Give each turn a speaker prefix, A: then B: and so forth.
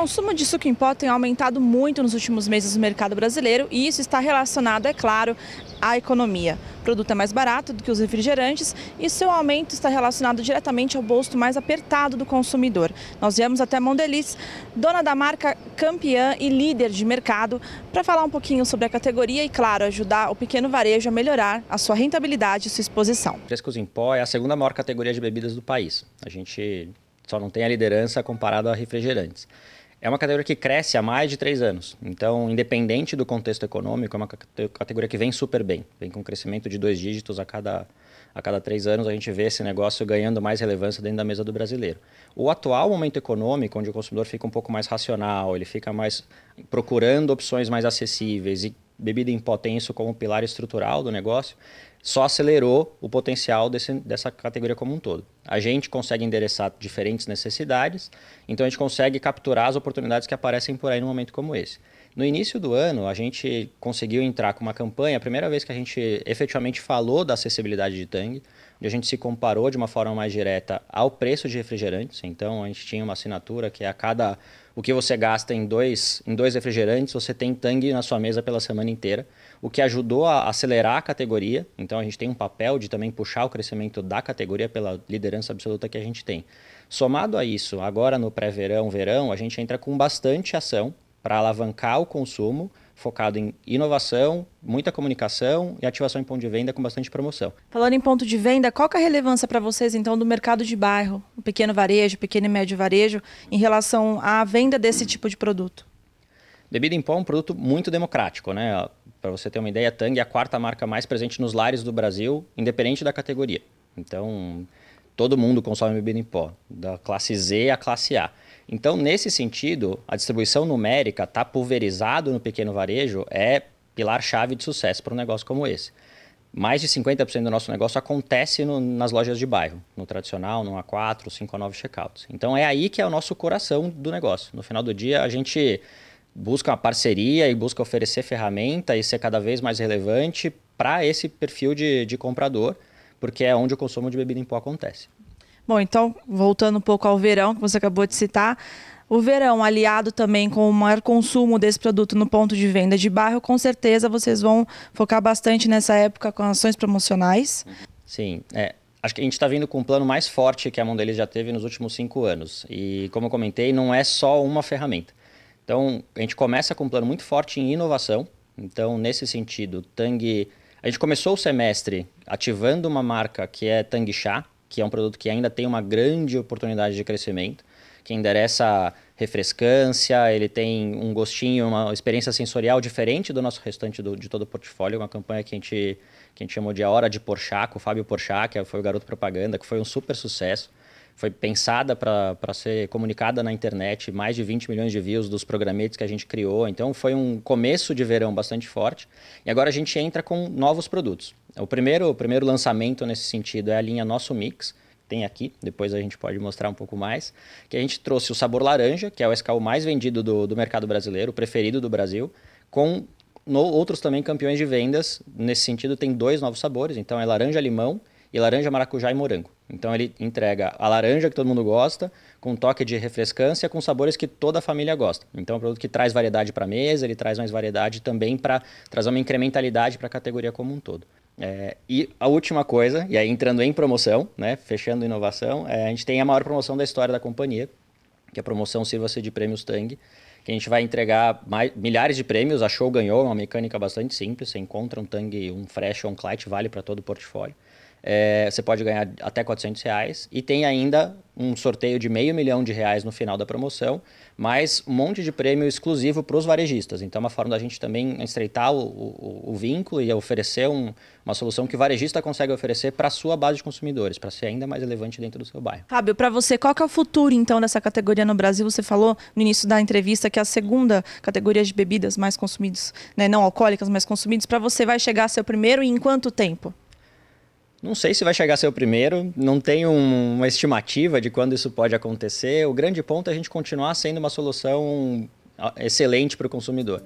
A: consumo de suco em pó tem aumentado muito nos últimos meses no mercado brasileiro e isso está relacionado, é claro, à economia. O produto é mais barato do que os refrigerantes e seu aumento está relacionado diretamente ao bolso mais apertado do consumidor. Nós viemos até Mondeliz, dona da marca campeã e líder de mercado, para falar um pouquinho sobre a categoria e, claro, ajudar o pequeno varejo a melhorar a sua rentabilidade e sua exposição.
B: Frescos em pó é a segunda maior categoria de bebidas do país. A gente só não tem a liderança comparado a refrigerantes. É uma categoria que cresce há mais de três anos. Então, independente do contexto econômico, é uma categoria que vem super bem. Vem com um crescimento de dois dígitos a cada, a cada três anos. A gente vê esse negócio ganhando mais relevância dentro da mesa do brasileiro. O atual momento econômico, onde o consumidor fica um pouco mais racional, ele fica mais procurando opções mais acessíveis e bebida em isso como pilar estrutural do negócio, só acelerou o potencial desse, dessa categoria como um todo. A gente consegue endereçar diferentes necessidades, então a gente consegue capturar as oportunidades que aparecem por aí num momento como esse. No início do ano, a gente conseguiu entrar com uma campanha, a primeira vez que a gente efetivamente falou da acessibilidade de Tang, onde a gente se comparou de uma forma mais direta ao preço de refrigerantes. Então, a gente tinha uma assinatura que é a cada o que você gasta em dois, em dois refrigerantes, você tem Tang na sua mesa pela semana inteira, o que ajudou a acelerar a categoria. Então, a gente tem um papel de também puxar o crescimento da categoria pela liderança absoluta que a gente tem. Somado a isso, agora no pré-verão, verão, a gente entra com bastante ação para alavancar o consumo, focado em inovação, muita comunicação e ativação em ponto de venda com bastante promoção.
A: Falando em ponto de venda, qual é a relevância para vocês então do mercado de bairro, o pequeno varejo, pequeno e médio varejo, em relação à venda desse tipo de produto?
B: Bebida em pó é um produto muito democrático, né? Para você ter uma ideia, a Tang é a quarta marca mais presente nos lares do Brasil, independente da categoria. Então, todo mundo consome bebida em pó, da classe Z à classe A. Então, nesse sentido, a distribuição numérica, tá pulverizado no pequeno varejo, é pilar-chave de sucesso para um negócio como esse. Mais de 50% do nosso negócio acontece no, nas lojas de bairro, no tradicional, no A4, 5 a 9 checkouts. Então, é aí que é o nosso coração do negócio. No final do dia, a gente busca uma parceria e busca oferecer ferramenta e ser cada vez mais relevante para esse perfil de, de comprador, porque é onde o consumo de bebida em pó acontece.
A: Bom, então, voltando um pouco ao verão, que você acabou de citar, o verão, aliado também com o maior consumo desse produto no ponto de venda de bairro, com certeza vocês vão focar bastante nessa época com ações promocionais.
B: Sim, é, acho que a gente está vindo com um plano mais forte que a Mondelez já teve nos últimos cinco anos. E, como eu comentei, não é só uma ferramenta. Então, a gente começa com um plano muito forte em inovação. Então, nesse sentido, Tang... A gente começou o semestre ativando uma marca que é Tang Chá, que é um produto que ainda tem uma grande oportunidade de crescimento, que endereça refrescância, ele tem um gostinho, uma experiência sensorial diferente do nosso restante do, de todo o portfólio, uma campanha que a gente, que a gente chamou de A Hora de Porchat, com o Fábio Porchat, que foi o garoto propaganda, que foi um super sucesso foi pensada para ser comunicada na internet, mais de 20 milhões de views dos programetes que a gente criou. Então foi um começo de verão bastante forte. E agora a gente entra com novos produtos. O primeiro, o primeiro lançamento nesse sentido é a linha Nosso Mix, tem aqui, depois a gente pode mostrar um pouco mais, que a gente trouxe o sabor laranja, que é o SKU mais vendido do, do mercado brasileiro, o preferido do Brasil, com no, outros também campeões de vendas. Nesse sentido, tem dois novos sabores, então é laranja-limão e laranja, maracujá e morango. Então ele entrega a laranja que todo mundo gosta, com um toque de refrescância, com sabores que toda a família gosta. Então é um produto que traz variedade para a mesa, ele traz mais variedade também para trazer uma incrementalidade para a categoria como um todo. É, e a última coisa, e aí entrando em promoção, né, fechando inovação, é, a gente tem a maior promoção da história da companhia, que é a promoção Sirva-se de Prêmios Tang, que a gente vai entregar mais, milhares de prêmios. A Show ganhou, é uma mecânica bastante simples. Você encontra um Tang, um Fresh ou um Clyde, vale para todo o portfólio. É, você pode ganhar até 400 reais. E tem ainda um sorteio de meio milhão de reais no final da promoção, mais um monte de prêmio exclusivo para os varejistas. Então, é uma forma da gente também estreitar o, o, o vínculo e oferecer um, uma solução que o varejista consegue oferecer para a sua base de consumidores, para ser ainda mais relevante dentro do seu bairro.
A: Fábio, para você, qual é o futuro, então, dessa categoria no Brasil? Você falou no início da entrevista que é a segunda categoria de bebidas mais consumidas, né? não alcoólicas, mais consumidas. Para você, vai chegar a ser o primeiro e em quanto tempo?
B: Não sei se vai chegar a ser o primeiro, não tenho uma estimativa de quando isso pode acontecer. O grande ponto é a gente continuar sendo uma solução excelente para o consumidor.